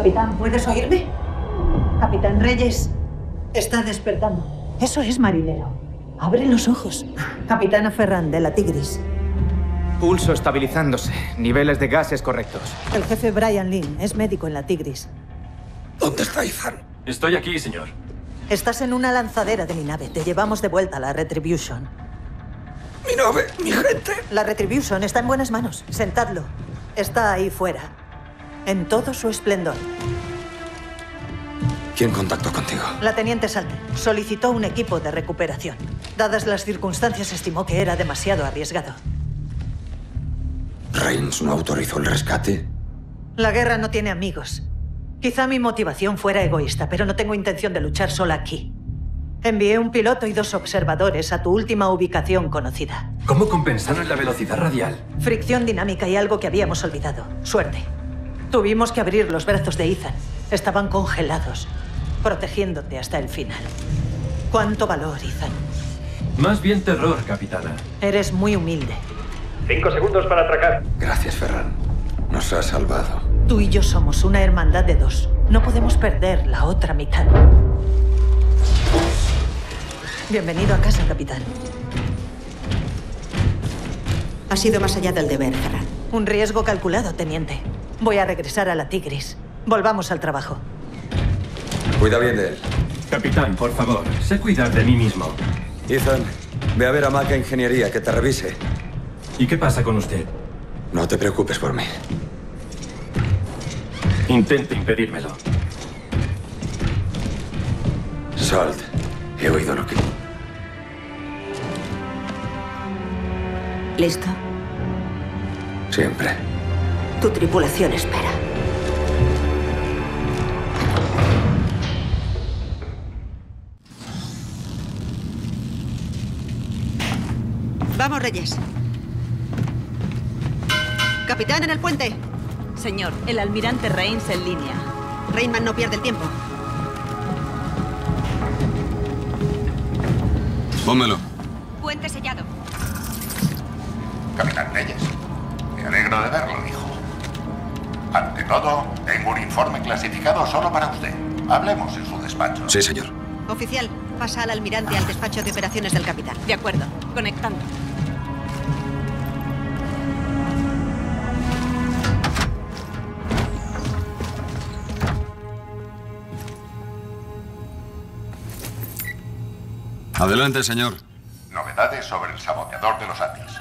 Capitán, ¿puedes oírme? Capitán Reyes, está despertando. Eso es marinero. Abre los ojos. Capitana Ferran, de la Tigris. Pulso estabilizándose. Niveles de gases correctos. El jefe Brian Lynn es médico en la Tigris. ¿Dónde está Ethan? Estoy aquí, señor. Estás en una lanzadera de mi nave. Te llevamos de vuelta a la Retribution. Mi nave, mi gente. La Retribution está en buenas manos. Sentadlo. Está ahí fuera. En todo su esplendor. ¿Quién contactó contigo? La teniente Salte solicitó un equipo de recuperación. Dadas las circunstancias, estimó que era demasiado arriesgado. ¿Reigns no autorizó el rescate? La guerra no tiene amigos. Quizá mi motivación fuera egoísta, pero no tengo intención de luchar sola aquí. Envié un piloto y dos observadores a tu última ubicación conocida. ¿Cómo compensaron la velocidad radial? Fricción dinámica y algo que habíamos olvidado. Suerte. Tuvimos que abrir los brazos de Ethan. Estaban congelados, protegiéndote hasta el final. ¿Cuánto valor, Ethan? Más bien terror, capitana. Eres muy humilde. Cinco segundos para atracar. Gracias, Ferran. Nos has salvado. Tú y yo somos una hermandad de dos. No podemos perder la otra mitad. Bienvenido a casa, capitán. Ha sido más allá del deber, Ferran. Un riesgo calculado, teniente. Voy a regresar a la Tigris. Volvamos al trabajo. Cuida bien de él. Capitán, por favor, sé cuidar de mí mismo. Ethan, ve a ver a Maca Ingeniería, que te revise. ¿Y qué pasa con usted? No te preocupes por mí. Intente impedírmelo. Salt, he oído lo que... ¿Listo? Siempre. Tu tripulación espera. Vamos, Reyes. Capitán en el puente. Señor, el almirante Reigns en línea. Rainman no pierde el tiempo. Pónmelo. Puente sellado. Clasificado solo para usted. Hablemos en su despacho. Sí, señor. Oficial, pasa al almirante al despacho de operaciones del capitán. De acuerdo. Conectando. Adelante, señor. Novedades sobre el saboteador de los Atis.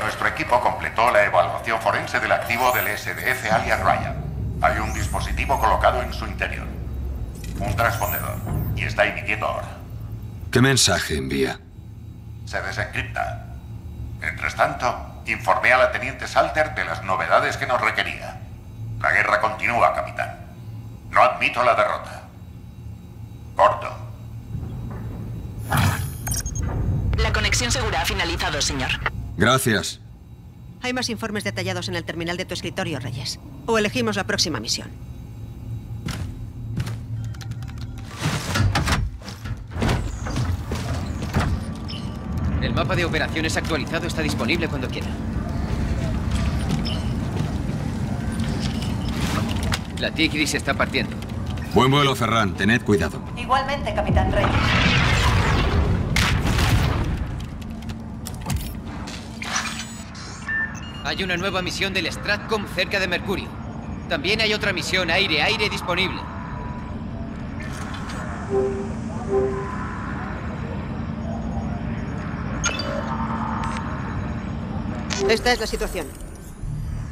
Nuestro equipo completó la evaluación forense del activo del SDF alias Ryan. Hay un dispositivo colocado en su interior. Un transpondedor. Y está emitiendo ahora. ¿Qué mensaje envía? Se desencripta. Mientras tanto, informé a la teniente Salter de las novedades que nos requería. La guerra continúa, capitán. No admito la derrota. Corto. La conexión segura ha finalizado, señor. Gracias. Hay más informes detallados en el terminal de tu escritorio, Reyes. O elegimos la próxima misión. El mapa de operaciones actualizado está disponible cuando quiera. La Tigris está partiendo. Buen vuelo, Ferran. Tened cuidado. Igualmente, capitán Reyes. Hay una nueva misión del Stratcom cerca de Mercurio. También hay otra misión aire-aire disponible. Esta es la situación.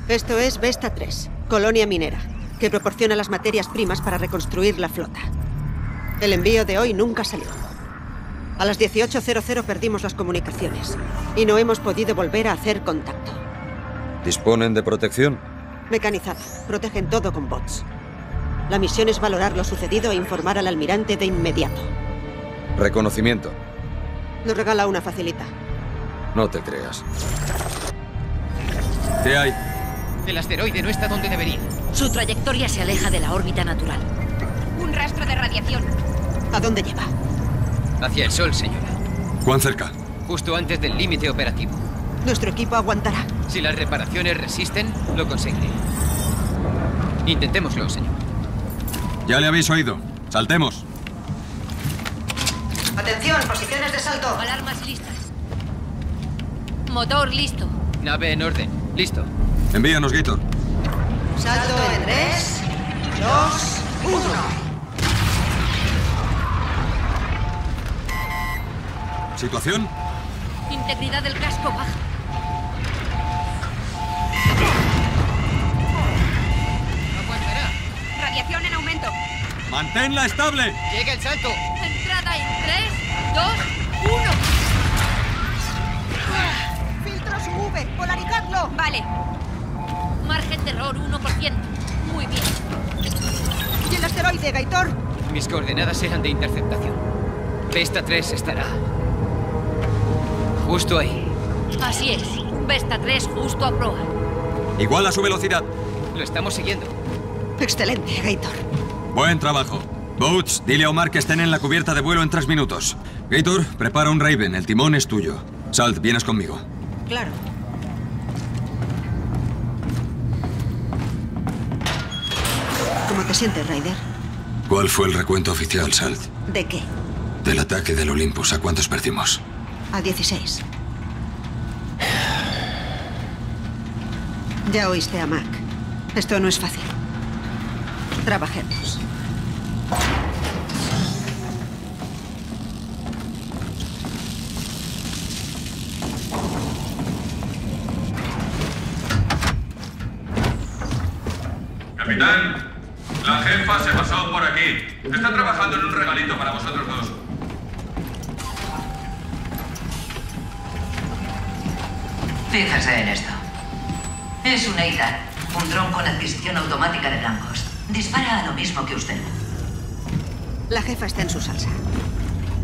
Esto es Vesta 3, colonia minera, que proporciona las materias primas para reconstruir la flota. El envío de hoy nunca salió. A las 18.00 perdimos las comunicaciones y no hemos podido volver a hacer contacto. ¿Disponen de protección? Mecanizada. Protegen todo con bots. La misión es valorar lo sucedido e informar al almirante de inmediato. Reconocimiento. Nos regala una facilita. No te creas. ¿Qué hay? El asteroide no está donde debería. Su trayectoria se aleja de la órbita natural. Un rastro de radiación. ¿A dónde lleva? Hacia el Sol, señora. ¿Cuán cerca? Justo antes del límite operativo. Nuestro equipo aguantará. Si las reparaciones resisten, lo conseguiré. Intentémoslo, señor. Ya le habéis oído. Saltemos. Atención, posiciones de salto. Alarmas listas. Motor listo. Nave en orden. Listo. Envíanos, Gator. Salto en 3, 2, 1. ¿Situación? Integridad del casco baja. Aumento. ¡Manténla estable! Llega el salto. Entrada en 3, 2, 1. Filtros UV, polarizadlo. Vale. Margen de error 1%. Muy bien. ¿Y el asteroide, Gaitor? Mis coordenadas eran de interceptación. Vesta 3 estará. Justo ahí. Así es. Vesta 3 justo a proa. Igual a su velocidad. Lo estamos siguiendo. Excelente, Gaitor. Buen trabajo. Boats, dile a Omar que estén en la cubierta de vuelo en tres minutos. Gator, prepara un Raven. El timón es tuyo. Salt, vienes conmigo. Claro. ¿Cómo te sientes, Ryder? ¿Cuál fue el recuento oficial, Salt? ¿De qué? Del ataque del Olympus, ¿a cuántos perdimos? A 16. Ya oíste a Mac. Esto no es fácil. Trabajemos. Capitán, la jefa se pasó por aquí. Está trabajando en un regalito para vosotros dos. Fíjense en esto. Es un EITAN, un dron con adquisición automática de blancos. Dispara a lo mismo que usted. La jefa está en su salsa.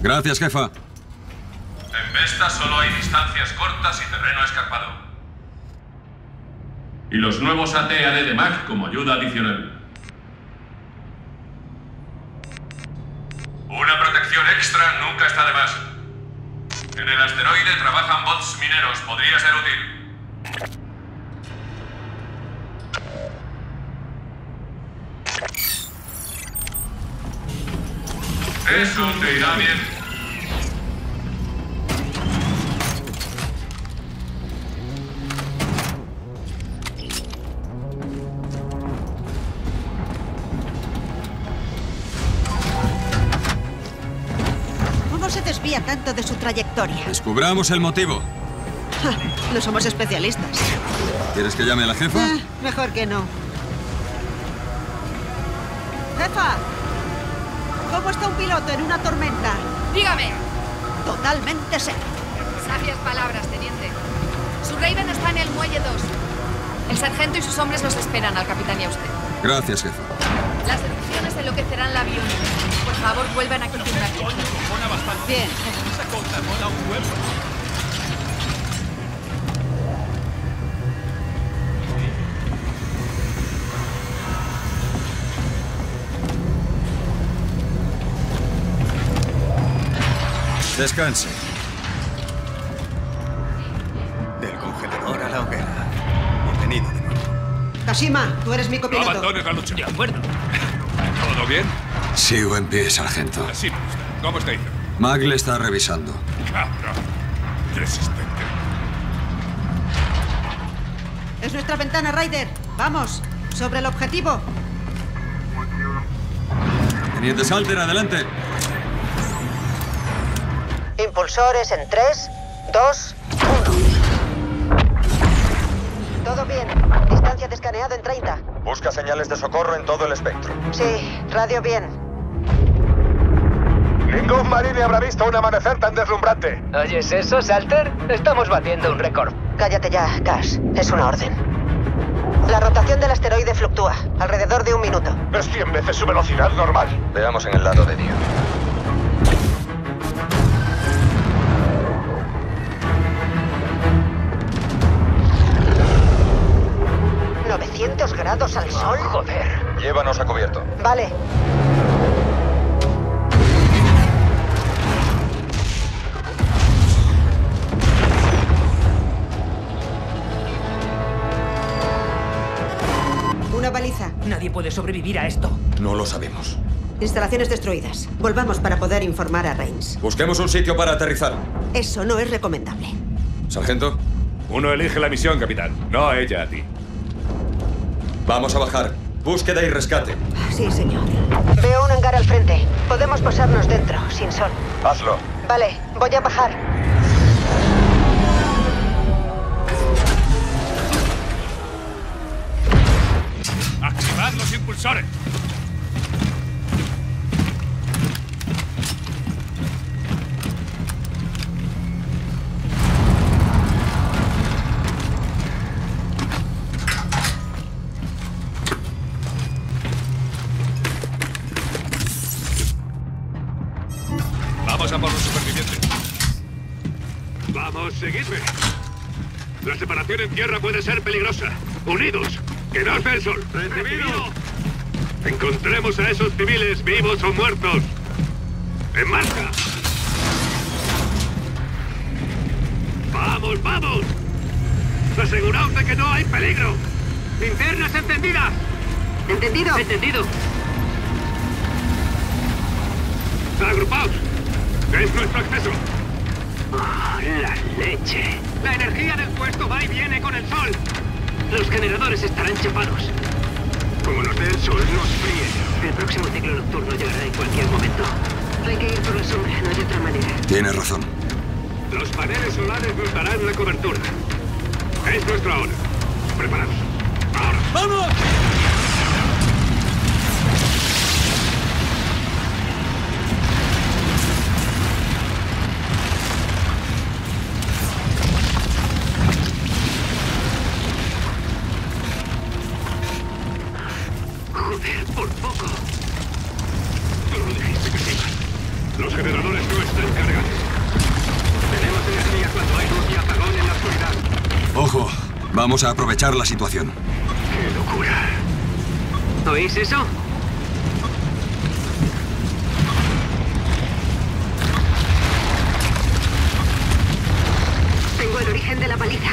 Gracias, jefa. En Vesta solo hay distancias cortas y terreno escarpado. Y los nuevos AT-AD de Mac como ayuda adicional. Una protección extra nunca está de más. En el asteroide trabajan bots mineros. Podría ser útil. Eso te irá bien. Desvía tanto de su trayectoria? Descubramos el motivo. No somos especialistas. ¿Quieres que llame a la jefa? Eh, mejor que no. Jefa, ¿cómo está un piloto en una tormenta? Dígame. Totalmente seco. Sabias palabras, teniente. Su Raven está en el muelle 2. El sargento y sus hombres los esperan al capitán y a usted. Gracias, jefa. Las erupciones enloquecerán la aviónica. Por favor, vuelvan a continuar. Bien. Descanse. Del congelador a la hoguera. Bienvenido de nuevo. Kashima, tú eres mi copiloto. abandones la lucha. De acuerdo. ¿Todo bien? Sigo en pie, sargento. Así me gusta. ¿Cómo está? Mag le está revisando. Cabrón. Resistente. Es nuestra ventana, Ryder. Vamos, sobre el objetivo. Teniente Salter, adelante. Impulsores en 3, 2, 1. Todo bien. Distancia de escaneado en 30. Busca señales de socorro en todo el espectro. Sí, radio bien. Ningún marine habrá visto un amanecer tan deslumbrante. ¿Oyes eso, Salter? Estamos batiendo un récord. Cállate ya, Cash. Es una orden. La rotación del asteroide fluctúa, alrededor de un minuto. Es 100 veces su velocidad normal. Veamos en el lado de Dio. ¿900 grados al sol? Joder. Llévanos a cubierto. Vale. Puede sobrevivir a esto. No lo sabemos. Instalaciones destruidas. Volvamos para poder informar a Reigns. Busquemos un sitio para aterrizar. Eso no es recomendable. Sargento. Uno elige la misión, capitán. No a ella, a ti. Vamos a bajar. Búsqueda y rescate. Sí, señor. Veo un hangar al frente. Podemos posarnos dentro, sin sol. Hazlo. Vale, voy a bajar. En tierra puede ser peligrosa. Unidos, que no os ve el sol. ¡Recibido! Encontremos a esos civiles vivos o muertos. ¡En marcha! ¡Vamos, vamos! Aseguraos de que no hay peligro. ¡Linternas encendidas! ¿Entendido? Entendido. Agrupaos. Es nuestro acceso. la leche. La energía del puesto va y viene con el sol. Los generadores estarán chapados. Como nos dé el sol, nos fríe. El próximo ciclo nocturno llegará en cualquier momento. Hay que ir por la sombra, no hay otra manera. Tienes razón. Los paneles solares nos darán la cobertura. Es nuestra hora. Preparados. Ahora. ¡Vamos! Vamos a aprovechar la situación. ¡Qué locura! ¿Oís eso? Tengo el origen de la baliza.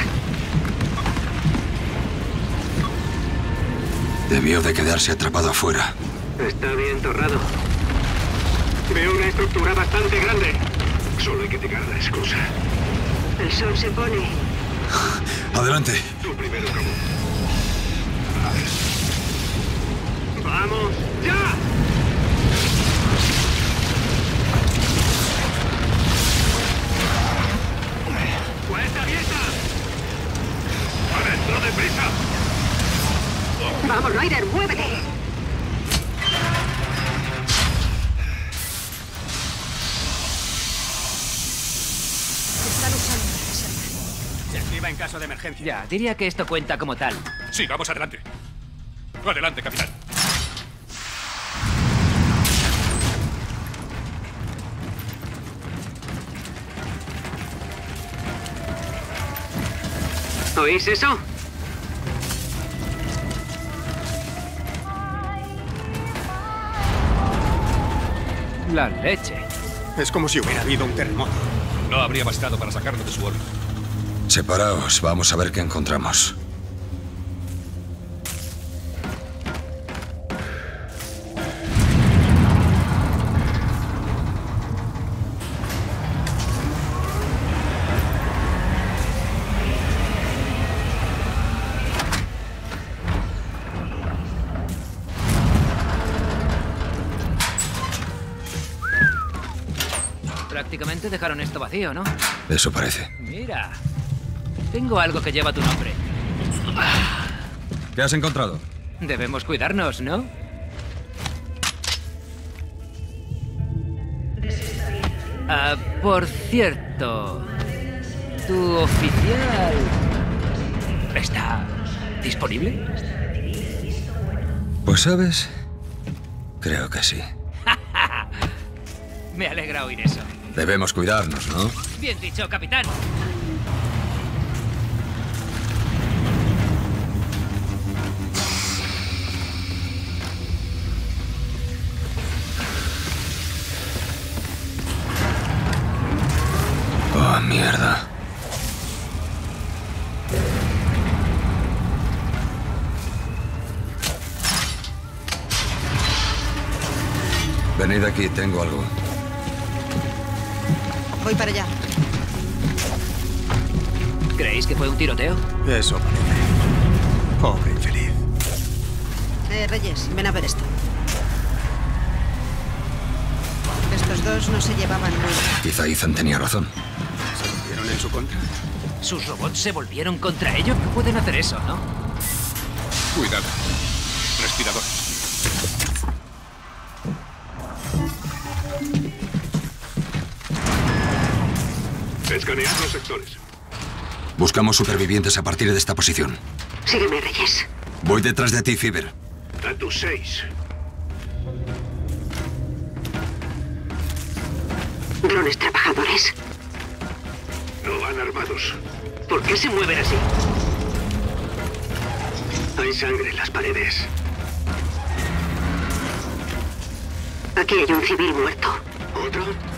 Debió de quedarse atrapado afuera. Está bien torrado. Veo una estructura bastante grande. Solo hay que tirar la excusa. El sol se pone. Adelante. Tú primero, Cabo. ¡Vamos! ¡Ya! ¡Puerta abierta! ¡Adentro deprisa! Vamos, Ryder, muévete. Activa en caso de emergencia. Ya, diría que esto cuenta como tal. Sí, vamos adelante. Adelante, capitán. ¿Oís eso? La leche. Es como si hubiera habido un terremoto. No habría bastado para sacarlo de su órbita. Separaos, vamos a ver qué encontramos. Prácticamente dejaron esto vacío, ¿no? Eso parece. Mira. Tengo algo que lleva tu nombre. ¿Qué has encontrado? Debemos cuidarnos, ¿no? Ah, por cierto, tu oficial está disponible. Pues sabes, creo que sí. Me alegra oír eso. Debemos cuidarnos, ¿no? Bien dicho, capitán. Aquí, tengo algo. Voy para allá. ¿Creéis que fue un tiroteo? Eso parece. Pobre infeliz. Eh, Reyes, ven a ver esto. Estos dos no se llevaban muy bien. Quizá Ethan tenía razón. ¿Se volvieron en su contra? ¿Sus robots se volvieron contra ellos? No pueden hacer eso, ¿no? Cuidado. Respirador. Escanear los sectores. Buscamos supervivientes a partir de esta posición. Sígueme, Reyes. Voy detrás de ti, Fiber. A tus seis. Drones trabajadores. No van armados. ¿Por qué se mueven así? Hay sangre en las paredes. Aquí hay un civil muerto. ¿Otro?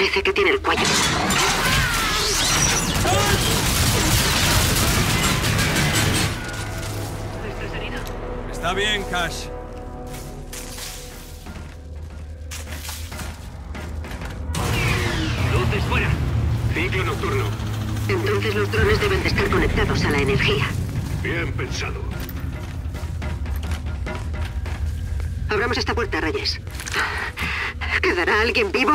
Parece que tiene el cuello. Está bien, Cash. Luces fuera. Ciclo nocturno. Entonces los drones deben de estar conectados a la energía. Bien pensado. Abramos esta puerta, Reyes. ¿Quedará alguien vivo?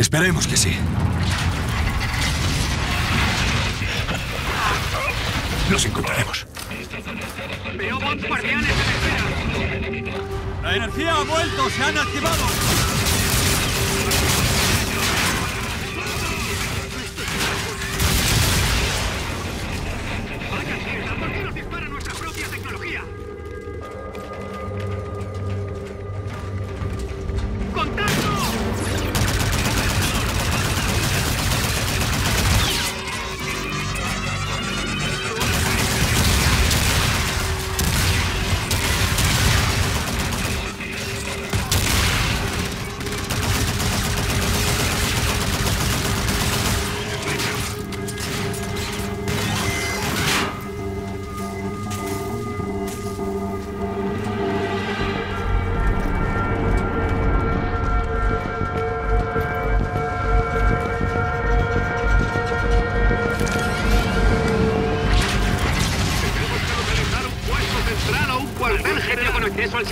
Esperemos que sí. Los encontraremos. Veo guardianes en espera. La energía ha vuelto, se han activado.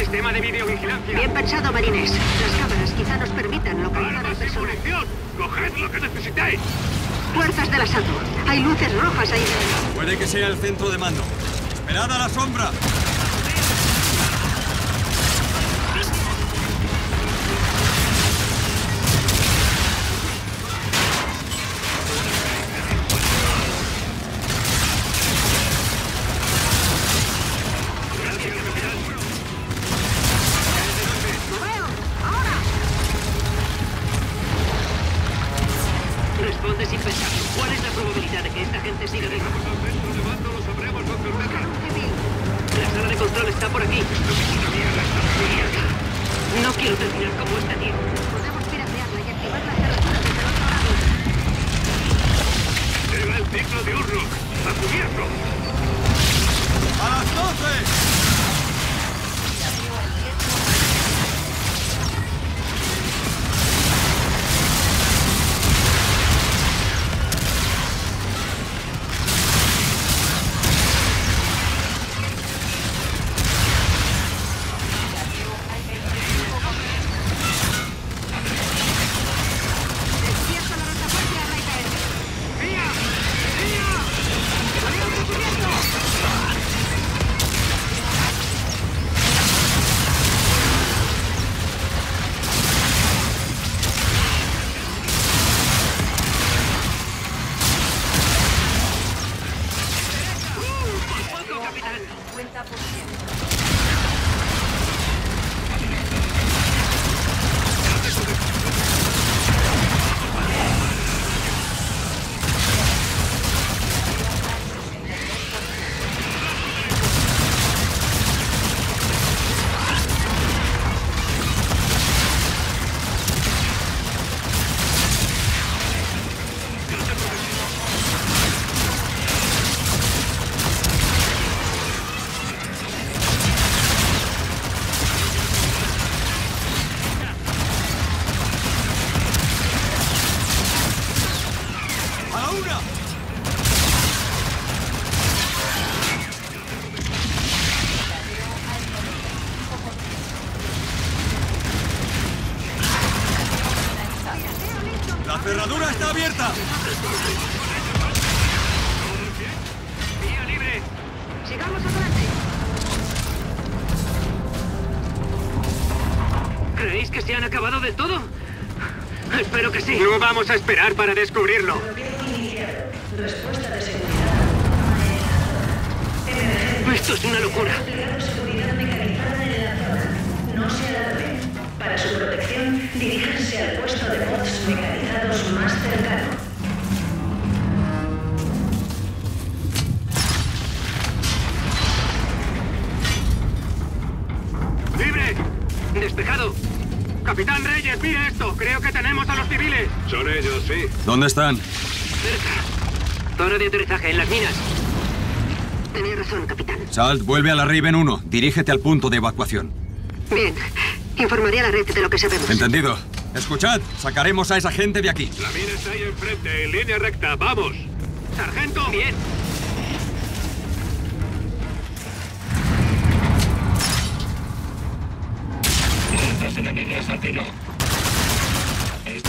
Sistema de videovigilancia. Bien pensado, marines. Las cámaras quizá nos permitan localizar al ¡Armas y personal. munición! ¡Coged lo que necesitéis! Fuerzas del asalto. Hay luces rojas ahí. Puede que sea el centro de mando. Esperad a la sombra. Responde sin pensar. ¿Cuál es la probabilidad de que esta gente siga viva? La sala de control está por aquí. No quiero terminar como esta tío. Podemos piratearla y activar la cerradura desde el otro lado. Llega el ciclo de Urrock. ¡A cubierto! ¡A las 12! cerradura está abierta! ¡Vía libre! ¡Sigamos adelante! ¿Creéis que se han acabado del todo? Espero que sí. No vamos a esperar para descubrirlo. Respuesta de seguridad. Esto es una locura. Diríjanse al puesto de bots mecanizados más cercano. ¡Libre! ¡Despejado! Capitán Reyes, mire esto. Creo que tenemos a los civiles. Son ellos, sí. ¿Dónde están? Cerca. Zona de aterrizaje en las minas. Tenía razón, capitán. Salt, vuelve a la Raven 1. Dirígete al punto de evacuación. Bien. Informaré a la red de lo que sabemos. Entendido. Escuchad, sacaremos a esa gente de aquí. La mina está ahí enfrente, en línea recta. ¡Vamos! Sargento, bien. Fuerzas enemigas a tiro. del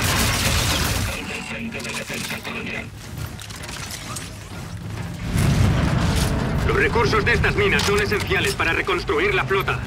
frente de defensa colonial. Los recursos de estas minas son esenciales para reconstruir la flota.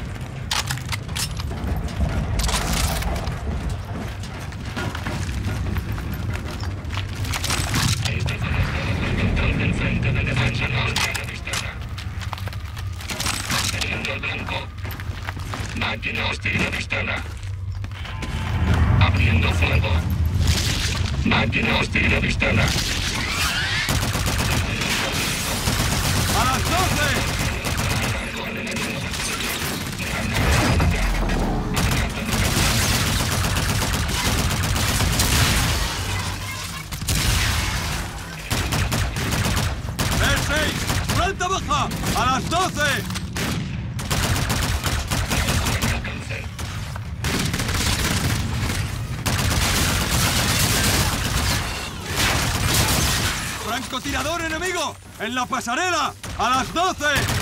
¡En la pasarela! ¡A las 12!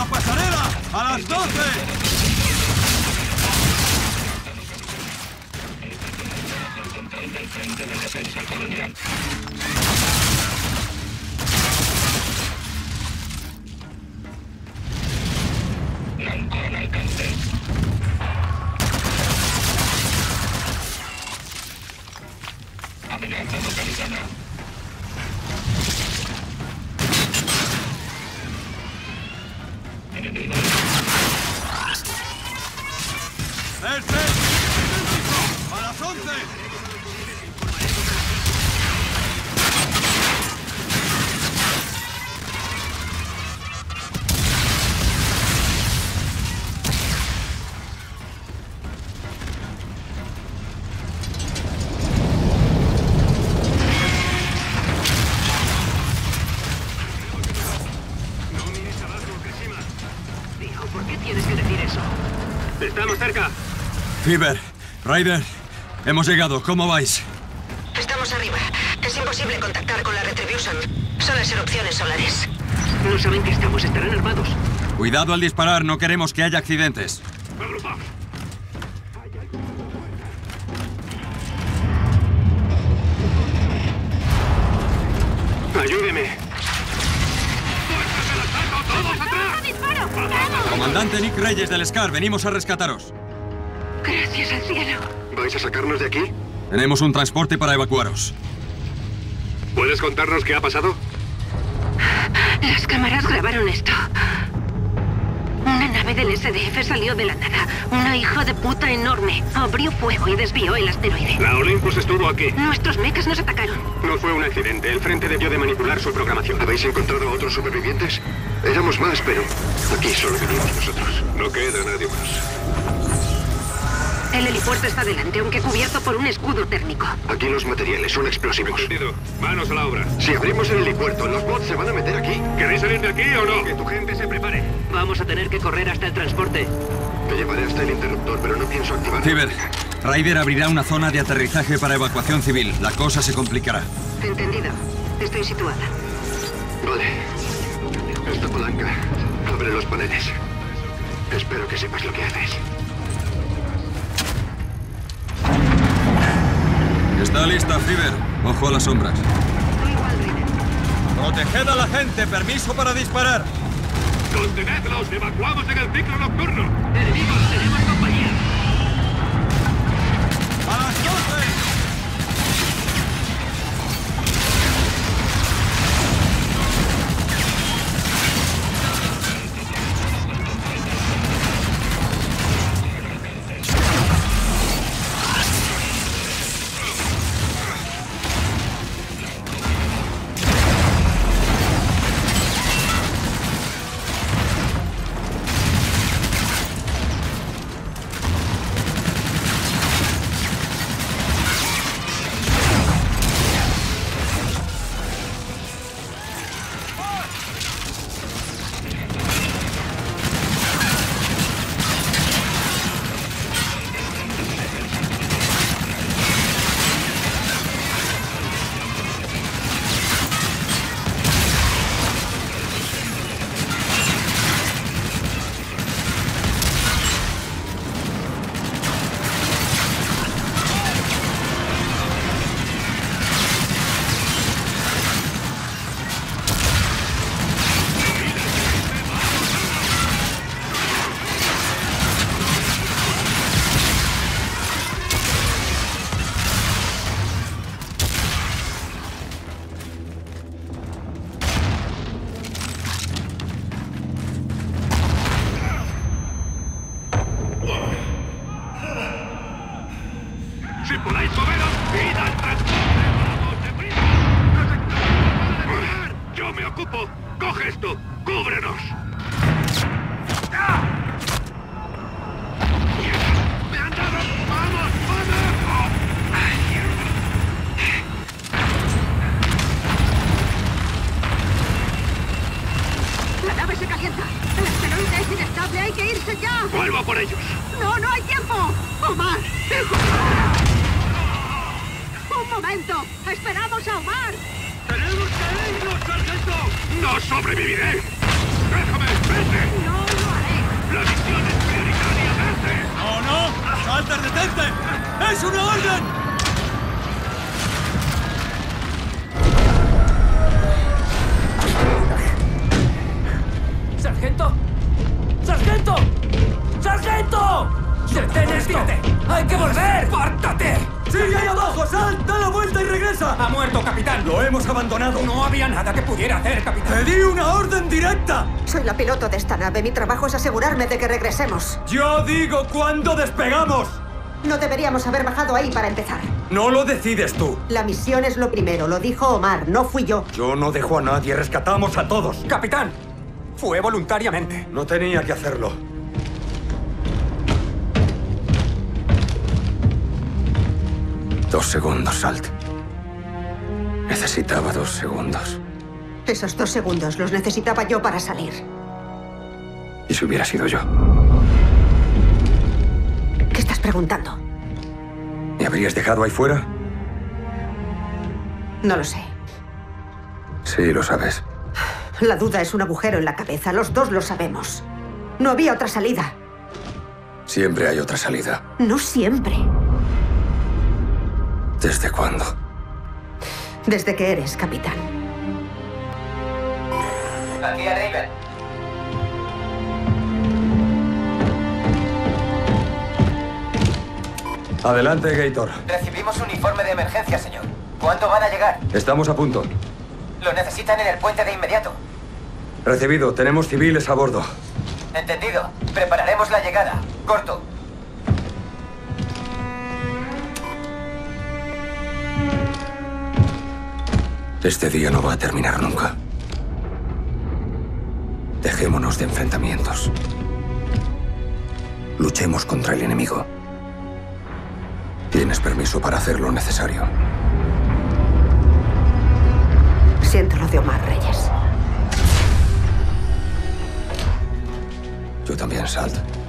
La pasarela! ¡A las 12! Control del frente de defensa colonial. Fever, Ryder, hemos llegado. ¿Cómo vais? Estamos arriba. Es imposible contactar con la Retribution. Son las erupciones solares. No saben que estamos, estarán armados. Cuidado al disparar, no queremos que haya accidentes. Ayúdeme. ¡Todos atrás! ¡Disparo! Comandante Nick Reyes del SCAR, venimos a rescataros. Gracias al cielo. ¿Vais a sacarnos de aquí? Tenemos un transporte para evacuaros. ¿Puedes contarnos qué ha pasado? Las cámaras grabaron esto. Una nave del SDF salió de la nada. Una hija de puta enorme. Abrió fuego y desvió el asteroide. La Olympus estuvo aquí. Nuestros mechas nos atacaron. No fue un accidente. El frente debió de manipular su programación. ¿Habéis encontrado a otros supervivientes? Éramos más, pero aquí solo venimos nosotros. No queda nadie más. El helipuerto está delante, aunque cubierto por un escudo térmico. Aquí los materiales son explosivos. Entendido. Manos a la obra. Si abrimos el helipuerto, los bots se van a meter aquí. ¿Queréis salir de aquí o no? Que tu gente se prepare. Vamos a tener que correr hasta el transporte. Te llevaré hasta el interruptor, pero no pienso activar. Ciber, Ryder abrirá una zona de aterrizaje para evacuación civil. La cosa se complicará. Entendido. Estoy situada. Vale. Esta palanca abre los paneles. Espero que sepas lo que haces. Está lista, Ciber. Ojo a las sombras. Proteged a la gente. Permiso para disparar. ¡Contenedlos! ¡Evacuamos en el ciclo nocturno! ¡Enemigos! ¡Tenemos compañía! ¡El asteroide es inestable! ¡Hay que irse ya! ¡Vuelvo por ellos! ¡No, no hay tiempo! ¡Omar! hijo. ¡Un momento! ¡Esperamos a Omar! ¡Tenemos que irnos, sargento! ¡No sobreviviré! ¡Déjame! ¡Vete! ¡No lo haré! ¡La misión es prioritaria! ¡Vete! ¡No, no! ¡Salter, detente! ¡Es una orden! ¡Sargento! ¡Sargento! ¡Sargento! ¡Detén esto! ¡Hay que volver! ¡Pártate! ¡Sigue ahí abajo! ¡Sal! ¡Da la vuelta y regresa! ¡Ha muerto, capitán! ¡Lo hemos abandonado! No había nada que pudiera hacer, capitán. ¡Te di una orden directa! Soy la piloto de esta nave. Mi trabajo es asegurarme de que regresemos. ¡Yo digo cuándo despegamos! No deberíamos haber bajado ahí para empezar. No lo decides tú. La misión es lo primero. Lo dijo Omar, no fui yo. Yo no dejo a nadie. Rescatamos a todos. Capitán, fue voluntariamente. No tenía que hacerlo. Dos segundos, Salt. Necesitaba dos segundos. Esos dos segundos los necesitaba yo para salir. ¿Y si hubiera sido yo? ¿Qué estás preguntando? ¿Me habrías dejado ahí fuera? No lo sé. Sí, lo sabes. La duda es un agujero en la cabeza. Los dos lo sabemos. No había otra salida. Siempre hay otra salida. No siempre. ¿Desde cuándo? Desde que eres capitán. Aquí a Raven. Adelante, Gator. Recibimos un informe de emergencia, señor. ¿Cuándo van a llegar? Estamos a punto. Lo necesitan en el puente de inmediato. Recibido. Tenemos civiles a bordo. Entendido. Prepararemos la llegada. Corto. Este día no va a terminar nunca. Dejémonos de enfrentamientos. Luchemos contra el enemigo. Tienes permiso para hacer lo necesario. Siento lo de Omar Reyes. Yo también, Salt.